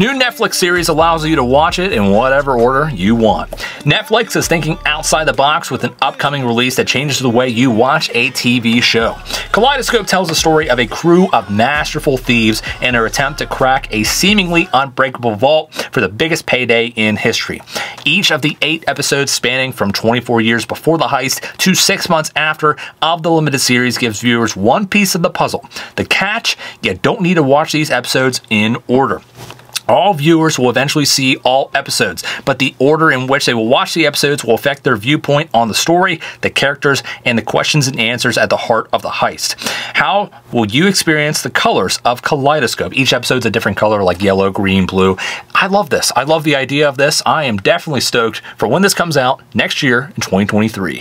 New Netflix series allows you to watch it in whatever order you want. Netflix is thinking outside the box with an upcoming release that changes the way you watch a TV show. Kaleidoscope tells the story of a crew of masterful thieves in their attempt to crack a seemingly unbreakable vault for the biggest payday in history. Each of the eight episodes spanning from 24 years before the heist to six months after of the limited series gives viewers one piece of the puzzle. The catch, you don't need to watch these episodes in order. All viewers will eventually see all episodes, but the order in which they will watch the episodes will affect their viewpoint on the story, the characters, and the questions and answers at the heart of the heist. How will you experience the colors of Kaleidoscope? Each episode's a different color, like yellow, green, blue. I love this. I love the idea of this. I am definitely stoked for when this comes out next year in 2023.